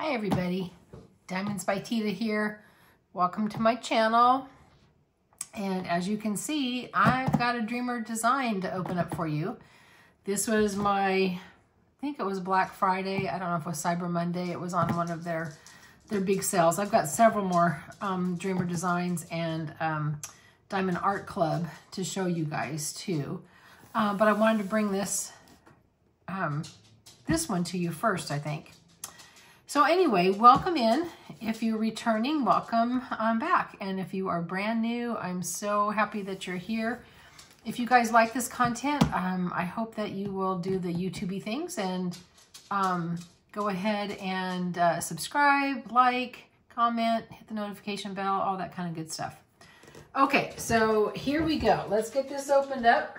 Hi everybody, Diamonds by Teeda here. Welcome to my channel. And as you can see, I've got a Dreamer design to open up for you. This was my, I think it was Black Friday. I don't know if it was Cyber Monday. It was on one of their, their big sales. I've got several more um, Dreamer designs and um, Diamond Art Club to show you guys too. Uh, but I wanted to bring this, um, this one to you first, I think. So anyway, welcome in. If you're returning, welcome um, back. And if you are brand new, I'm so happy that you're here. If you guys like this content, um, I hope that you will do the YouTubey things and um, go ahead and uh, subscribe, like, comment, hit the notification bell, all that kind of good stuff. Okay, so here we go. Let's get this opened up.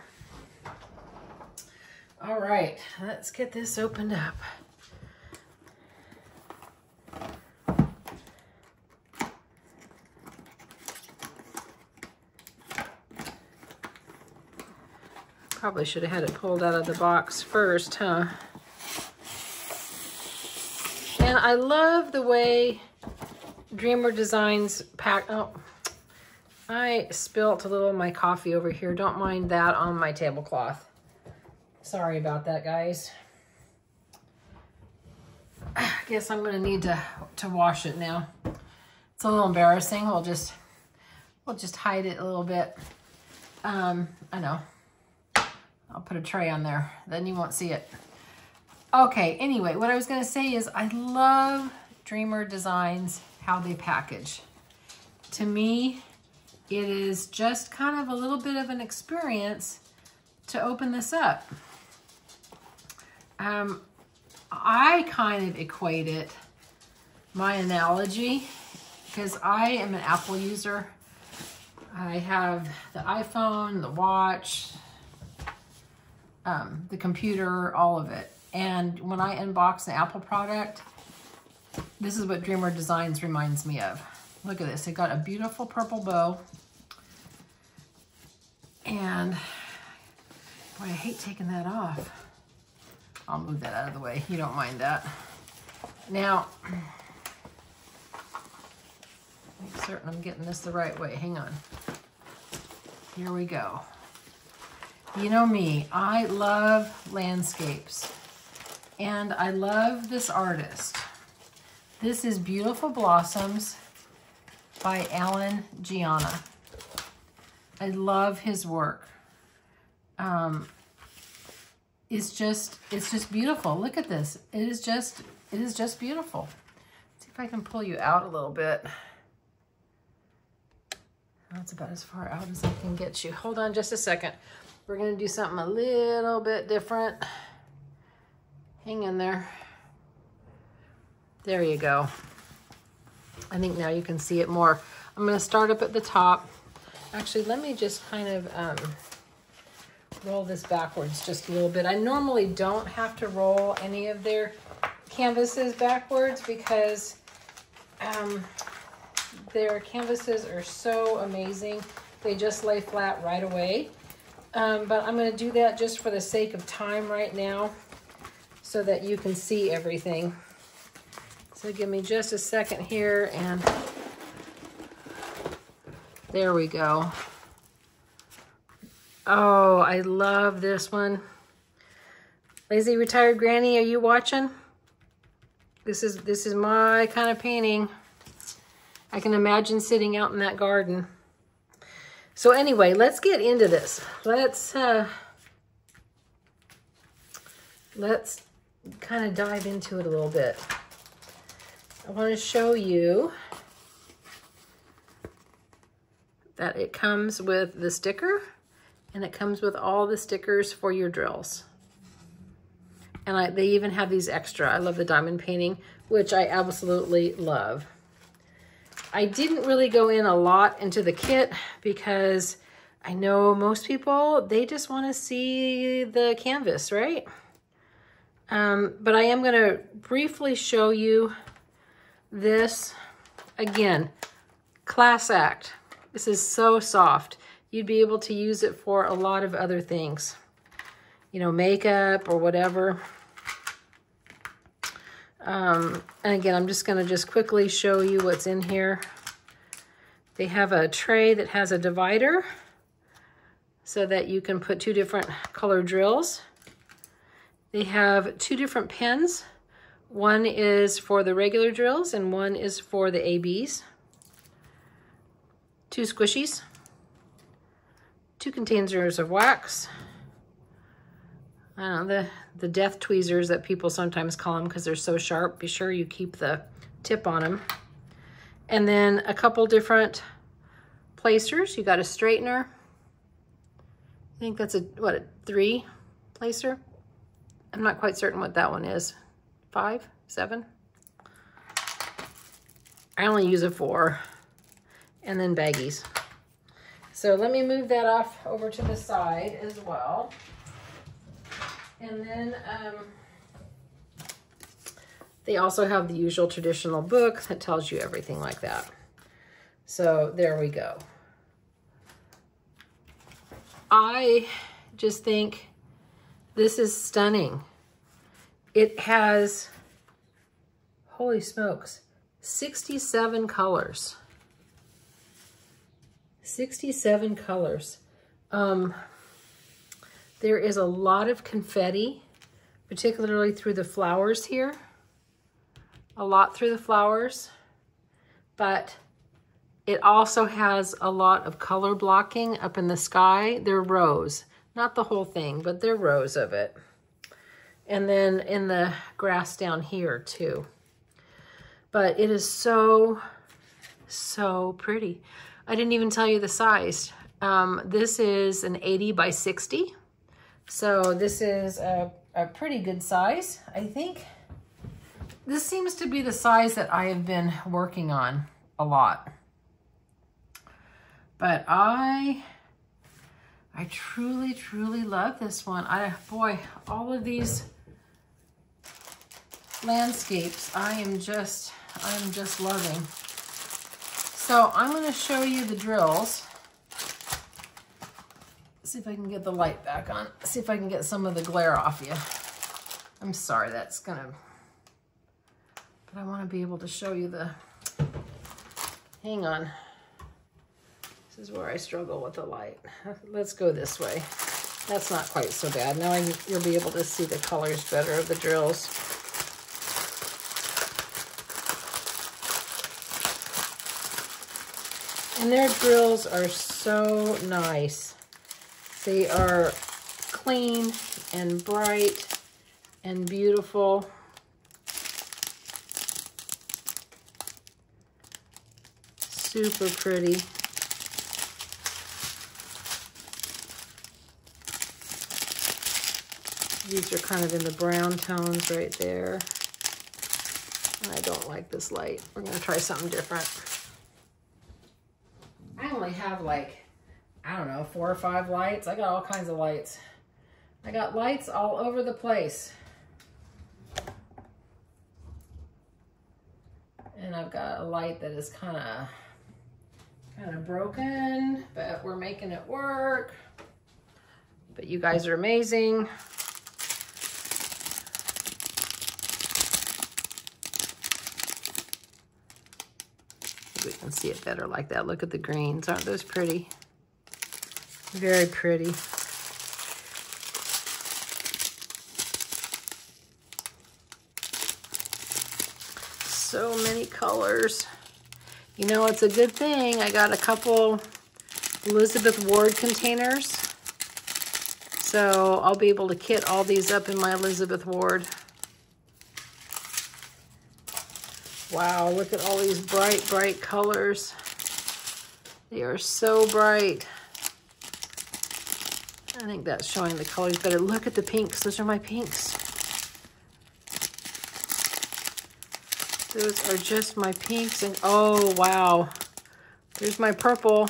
All right, let's get this opened up. Probably should have had it pulled out of the box first, huh? And I love the way Dreamer Designs pack, oh, I spilt a little of my coffee over here. Don't mind that on my tablecloth. Sorry about that, guys. I guess I'm gonna need to, to wash it now. It's a little embarrassing. We'll just, we'll just hide it a little bit. Um, I know. I'll put a tray on there, then you won't see it. Okay, anyway, what I was gonna say is I love Dreamer Designs, how they package. To me, it is just kind of a little bit of an experience to open this up. Um, I kind of equate it, my analogy, because I am an Apple user. I have the iPhone, the watch, um, the computer, all of it. And when I unbox an Apple product, this is what Dreamer Designs reminds me of. Look at this. It got a beautiful purple bow. And boy, I hate taking that off. I'll move that out of the way. You don't mind that. Now, make certain I'm getting this the right way. Hang on. Here we go. You know me, I love landscapes and I love this artist. This is Beautiful Blossoms by Alan Giana. I love his work. Um, it's just, it's just beautiful. Look at this. It is just, it is just beautiful. Let's see if I can pull you out a little bit. That's about as far out as I can get you. Hold on just a second. We're gonna do something a little bit different. Hang in there. There you go. I think now you can see it more. I'm gonna start up at the top. Actually, let me just kind of um, roll this backwards just a little bit. I normally don't have to roll any of their canvases backwards because um, their canvases are so amazing. They just lay flat right away. Um, but I'm going to do that just for the sake of time right now so that you can see everything. So give me just a second here and there we go. Oh, I love this one. Lazy Retired Granny, are you watching? This is this is my kind of painting. I can imagine sitting out in that garden. So anyway, let's get into this. Let's uh, let's kind of dive into it a little bit. I want to show you that it comes with the sticker and it comes with all the stickers for your drills. And I, they even have these extra. I love the diamond painting, which I absolutely love. I didn't really go in a lot into the kit because I know most people, they just want to see the canvas, right? Um, but I am going to briefly show you this. Again, class act. This is so soft. You'd be able to use it for a lot of other things. You know, makeup or whatever. Um, and again, I'm just gonna just quickly show you what's in here. They have a tray that has a divider so that you can put two different color drills. They have two different pins. One is for the regular drills and one is for the ABs. Two squishies, two containers of wax. I don't know, the, the death tweezers that people sometimes call them because they're so sharp. Be sure you keep the tip on them. And then a couple different placers. You got a straightener. I think that's a, what, a three placer? I'm not quite certain what that one is. Five, seven? I only use a four. And then baggies. So let me move that off over to the side as well. And then um, they also have the usual traditional book that tells you everything like that. So there we go. I just think this is stunning. It has, holy smokes, 67 colors. 67 colors. Um, there is a lot of confetti, particularly through the flowers here. A lot through the flowers, but it also has a lot of color blocking up in the sky. They're rows. Not the whole thing, but they're rows of it. And then in the grass down here too. But it is so, so pretty. I didn't even tell you the size. Um, this is an 80 by 60. So this is a, a pretty good size, I think. This seems to be the size that I have been working on a lot. But I I truly, truly love this one. I, boy, all of these landscapes, I am just, I'm just loving. So I'm going to show you the drills. See if I can get the light back on. See if I can get some of the glare off you. I'm sorry, that's to, but I want to be able to show you the, hang on This is where I struggle with the light. Let's go this way. That's not quite so bad. Now I, you'll be able to see the colors better of the drills. And their drills are so nice. They are clean and bright and beautiful. Super pretty. These are kind of in the brown tones right there. I don't like this light. We're gonna try something different. I only have like, I don't know, four or five lights. I got all kinds of lights. I got lights all over the place. And I've got a light that is kind of kind of broken, but we're making it work. But you guys are amazing. we can see it better like that. Look at the greens. Aren't those pretty? Very pretty. So many colors. You know, it's a good thing. I got a couple Elizabeth Ward containers. So I'll be able to kit all these up in my Elizabeth Ward. Wow, look at all these bright, bright colors. They are so bright. I think that's showing the colors better. Look at the pinks. Those are my pinks. Those are just my pinks. And oh, wow. There's my purple.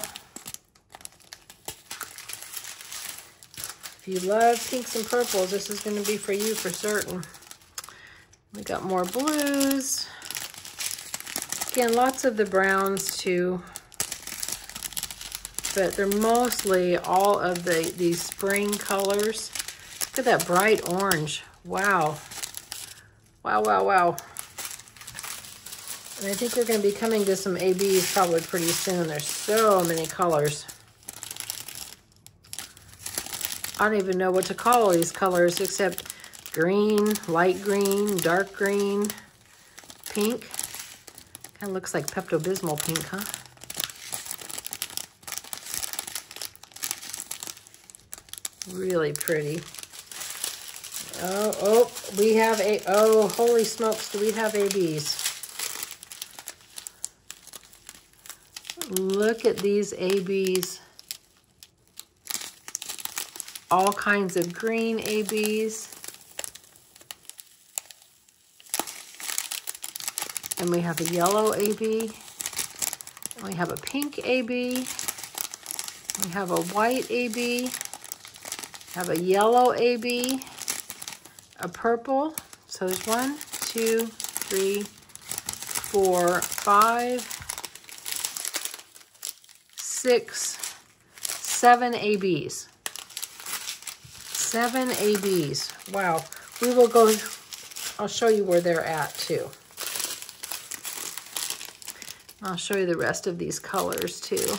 If you love pinks and purples, this is going to be for you for certain. We got more blues. Again, lots of the browns too. But they're mostly all of the these spring colors. Look at that bright orange. Wow. Wow, wow, wow. And I think we're going to be coming to some ABs probably pretty soon. There's so many colors. I don't even know what to call all these colors except green, light green, dark green, pink. Kind of looks like Pepto-Bismol pink, huh? Really pretty. Oh, oh, we have a, oh, holy smokes, do we have ABs? Look at these ABs. All kinds of green ABs. And we have a yellow AB. We have a pink AB. We have a white AB. Have a yellow AB. A purple. So there's one, two, three, four, five, six, seven ABs. Seven ABs. Wow. We will go, I'll show you where they're at too. I'll show you the rest of these colors too.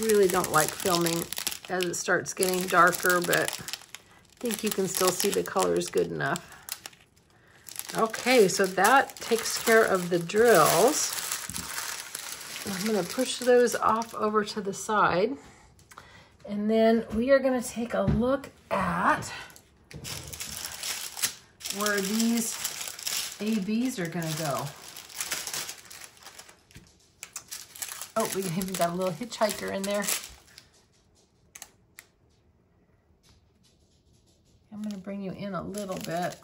Really don't like filming as it starts getting darker, but I think you can still see the colors good enough. Okay, so that takes care of the drills. I'm gonna push those off over to the side. And then we are gonna take a look at where these ABs are gonna go. Oh, we even got a little hitchhiker in there. I'm gonna bring you in a little bit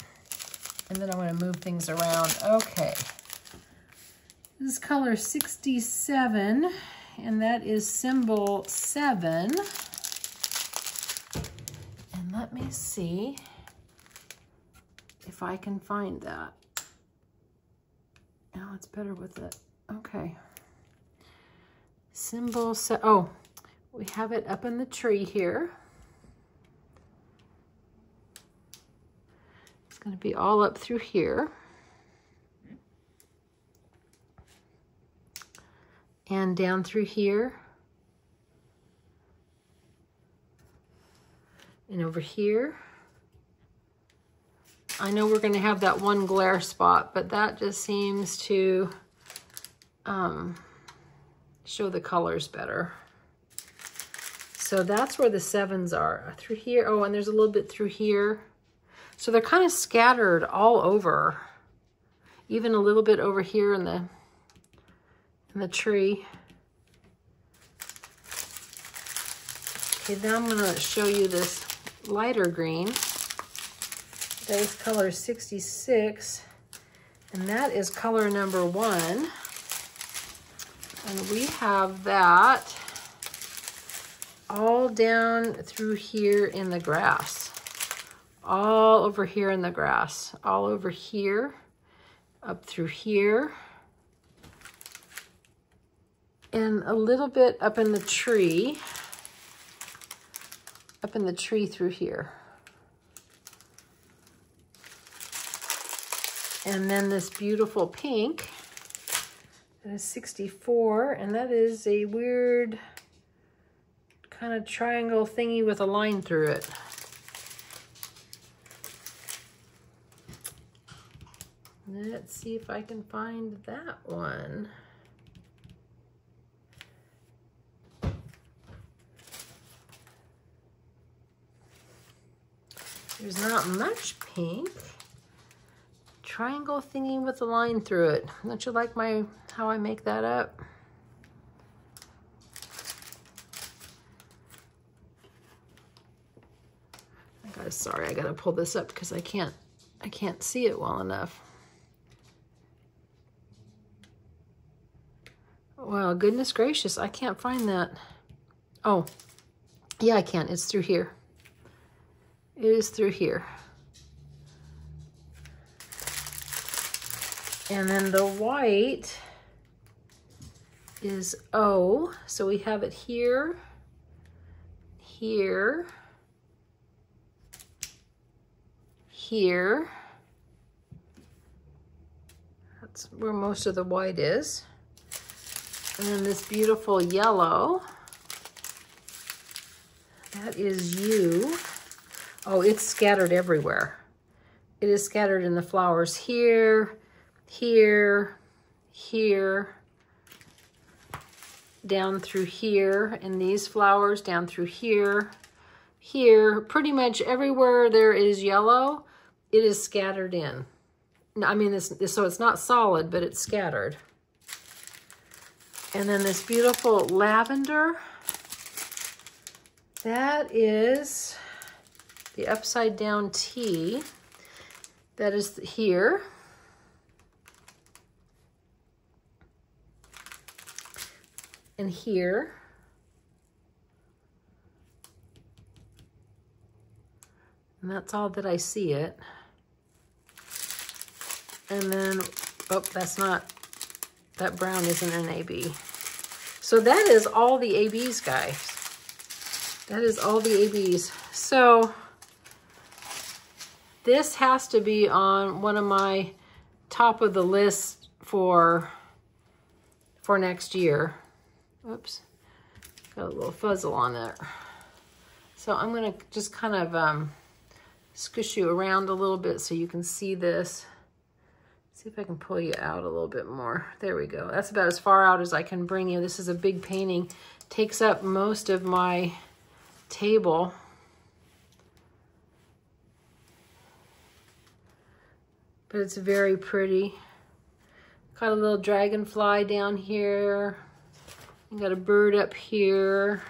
and then I'm gonna move things around. Okay. This is color 67 and that is symbol seven. And let me see if I can find that. Now it's better with it. Okay. Symbol set. Oh, we have it up in the tree here. It's going to be all up through here. And down through here. And over here. I know we're going to have that one glare spot, but that just seems to um, show the colors better. So that's where the sevens are. Uh, through here, oh, and there's a little bit through here. So they're kind of scattered all over. Even a little bit over here in the, in the tree. Okay, now I'm gonna show you this lighter green. That is color 66. And that is color number one. And we have that all down through here in the grass. All over here in the grass. All over here. Up through here. And a little bit up in the tree. Up in the tree through here. And then this beautiful pink, that is 64, and that is a weird kind of triangle thingy with a line through it. Let's see if I can find that one. There's not much pink triangle thingy with a line through it. Don't you like my how I make that up? Gotta, sorry, I gotta pull this up because I can't, I can't see it well enough. Well, goodness gracious, I can't find that. Oh, yeah, I can. It's through here. It is through here. And then the white is O. So we have it here, here, here, That's where most of the white is. And then this beautiful yellow. That is you. Oh, it's scattered everywhere. It is scattered in the flowers here, here, here, down through here and these flowers, down through here, here, pretty much everywhere there is yellow, it is scattered in. I mean, this, so it's not solid, but it's scattered. And then this beautiful lavender, that is the upside down T. That is here. And here. And that's all that I see it. And then, oh, that's not, that brown isn't an AB. So that is all the ABs, guys. That is all the ABs. So this has to be on one of my top of the list for, for next year. Oops, got a little fuzzle on there. So I'm gonna just kind of um, squish you around a little bit so you can see this. See if I can pull you out a little bit more. There we go. That's about as far out as I can bring you. This is a big painting. Takes up most of my table. But it's very pretty. Got a little dragonfly down here. Got a bird up here.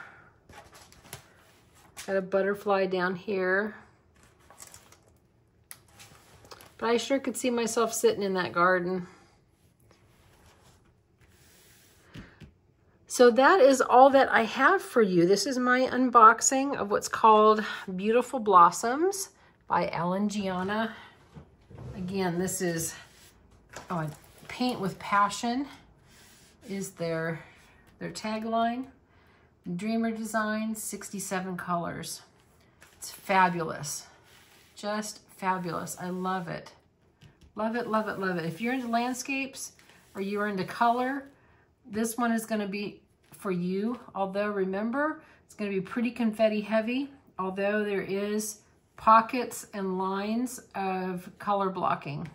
Got a butterfly down here. But I sure could see myself sitting in that garden. So that is all that I have for you. This is my unboxing of what's called Beautiful Blossoms by Ellen Giana. Again, this is oh, Paint with Passion is their, their tagline. Dreamer Design, 67 colors. It's fabulous. Just fabulous. I love it. Love it, love it, love it. If you're into landscapes or you're into color, this one is gonna be for you. Although remember, it's gonna be pretty confetti heavy, although there is pockets and lines of color blocking.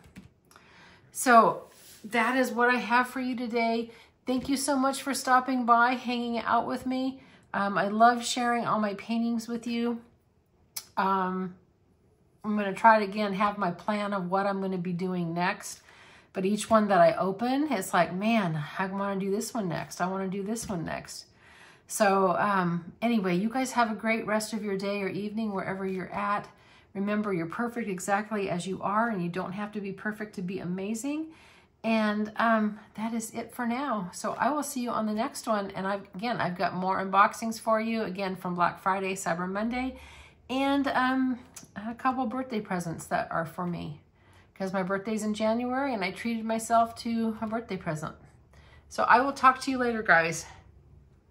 So that is what I have for you today. Thank you so much for stopping by, hanging out with me. Um, I love sharing all my paintings with you. Um, I'm going to try to again have my plan of what I'm going to be doing next. But each one that I open, it's like, man, I want to do this one next. I want to do this one next. So um, anyway, you guys have a great rest of your day or evening wherever you're at. Remember, you're perfect exactly as you are, and you don't have to be perfect to be amazing. And um, that is it for now. So I will see you on the next one. And I've, again, I've got more unboxings for you, again, from Black Friday, Cyber Monday and um, a couple birthday presents that are for me because my birthday's in January and I treated myself to a birthday present. So I will talk to you later, guys.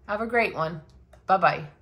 Have a great one. Bye-bye.